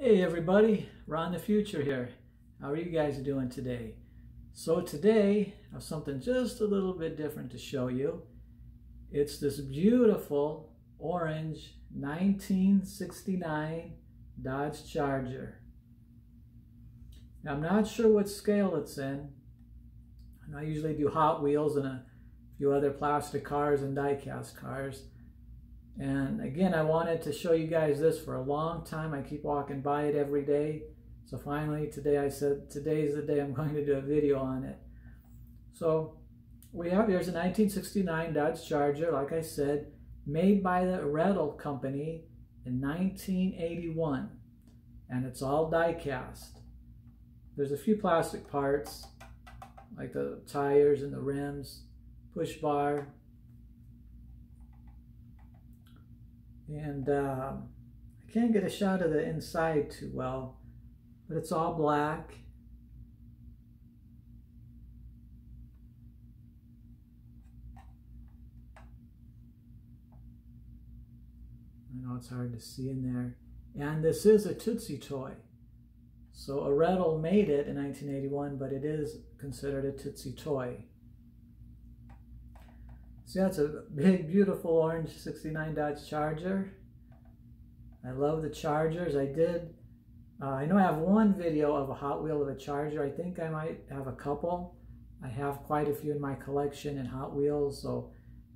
Hey everybody, Ron the Future here. How are you guys doing today? So today, I have something just a little bit different to show you. It's this beautiful orange 1969 Dodge Charger. Now, I'm not sure what scale it's in. I usually do Hot Wheels and a few other plastic cars and die-cast cars. And again, I wanted to show you guys this for a long time. I keep walking by it every day. So finally today I said, today's the day I'm going to do a video on it. So we have here's a 1969 Dodge Charger, like I said, made by the ERTL Company in 1981. And it's all die cast. There's a few plastic parts, like the tires and the rims, push bar, And uh, I can't get a shot of the inside too well, but it's all black. I know it's hard to see in there. And this is a Tootsie toy. So a ERTL made it in 1981, but it is considered a Tootsie toy. So that's a big, beautiful orange 69 Dodge Charger. I love the Chargers. I did, uh, I know I have one video of a Hot Wheel of a Charger. I think I might have a couple. I have quite a few in my collection in Hot Wheels, so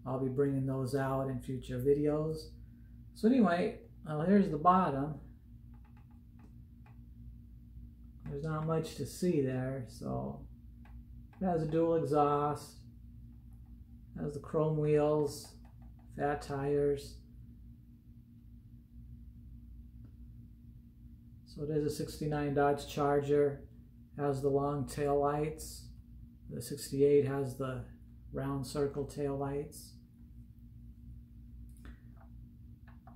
I'll be bringing those out in future videos. So anyway, well, here's the bottom. There's not much to see there, so it has a dual exhaust. Has the chrome wheels, fat tires. So it is a 69 Dodge Charger. Has the long tail lights. The 68 has the round circle tail lights.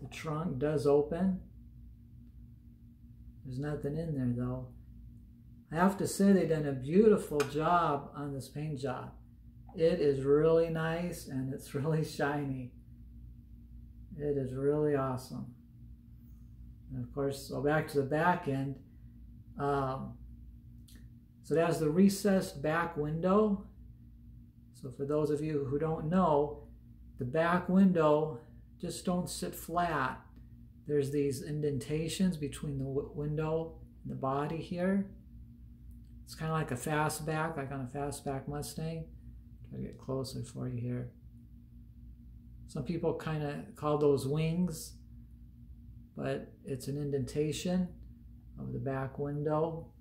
The trunk does open. There's nothing in there though. I have to say they've done a beautiful job on this paint job. It is really nice and it's really shiny. It is really awesome. And of course, so back to the back end. Um, so it has the recessed back window. So for those of you who don't know, the back window just don't sit flat. There's these indentations between the window and the body here. It's kind of like a fastback, like on a fastback Mustang. Try to get closer for you here. Some people kind of call those wings, but it's an indentation of the back window.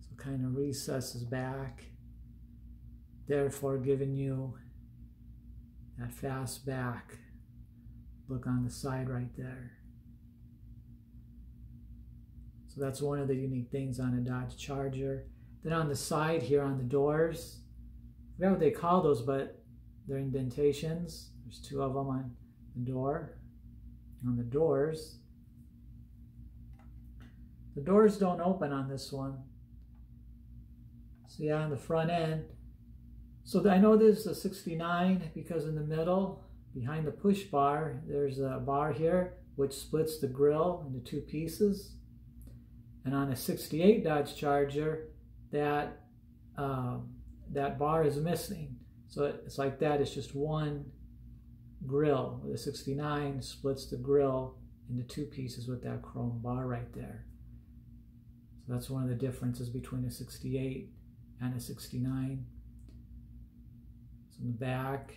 So kind of recesses back, therefore giving you that fast back look on the side right there. So that's one of the unique things on a Dodge Charger. Then on the side here on the doors, I forgot what they call those, but they're indentations. There's two of them on the door, on the doors. The doors don't open on this one. So yeah, on the front end. So I know this is a 69 because in the middle, behind the push bar, there's a bar here which splits the grill into two pieces. And on a 68 Dodge Charger, that um, that bar is missing. So it's like that. It's just one grill. The 69 splits the grill into two pieces with that chrome bar right there. So that's one of the differences between a 68 and a 69. So in the back,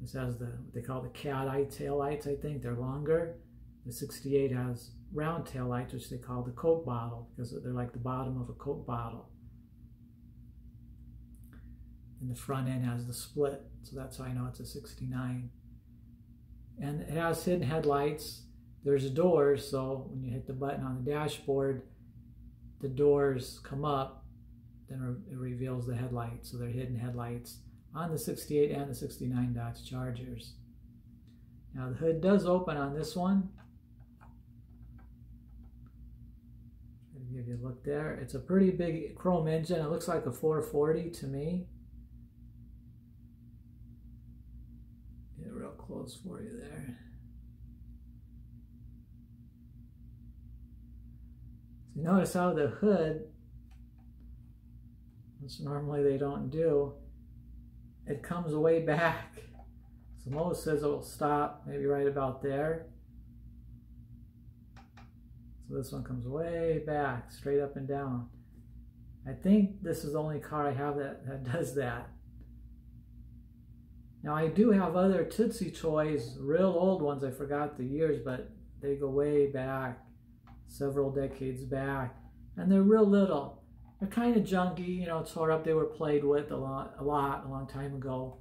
this has the what they call the cat eye tail lights, I think. They're longer. The 68 has round tail lights, which they call the Coke bottle, because they're like the bottom of a Coke bottle. And the front end has the split, so that's how I know it's a 69. And it has hidden headlights. There's doors, so when you hit the button on the dashboard, the doors come up, then it reveals the headlights. So they're hidden headlights on the 68 and the 69 Dodge Chargers. Now the hood does open on this one. Give you a look there. It's a pretty big chrome engine. It looks like a 440 to me. Get real close for you there. So you notice how the hood, which normally they don't do, it comes way back. So Mo says it will stop maybe right about there. So this one comes way back, straight up and down. I think this is the only car I have that, that does that. Now I do have other Tootsie toys, real old ones, I forgot the years, but they go way back, several decades back, and they're real little. They're kind of junky, you know, tore up. They were played with a lot, a lot, a long time ago.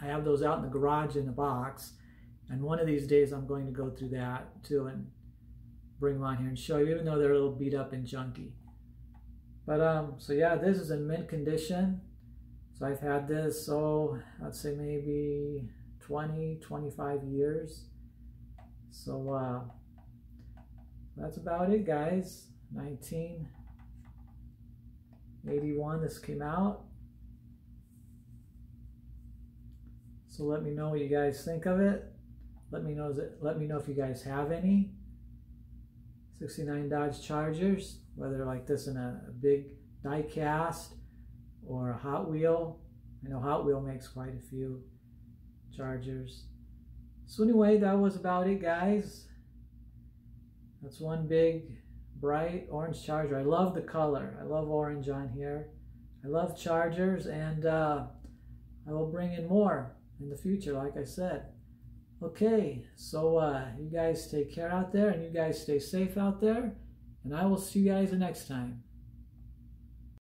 I have those out in the garage in a box, and one of these days I'm going to go through that too and bring them on here and show you, even though they're a little beat up and junky. But um, so yeah, this is in mint condition. So I've had this, so I'd say maybe 20, 25 years. So uh, that's about it, guys. 1981, this came out. So let me know what you guys think of it. Let me know, let me know if you guys have any. 69 Dodge Chargers, whether like this in a, a big die cast or a Hot Wheel. I know Hot Wheel makes quite a few Chargers. So anyway, that was about it, guys. That's one big bright orange Charger. I love the color. I love orange on here. I love Chargers, and uh, I will bring in more in the future, like I said. Okay, so uh, you guys take care out there and you guys stay safe out there. And I will see you guys the next time.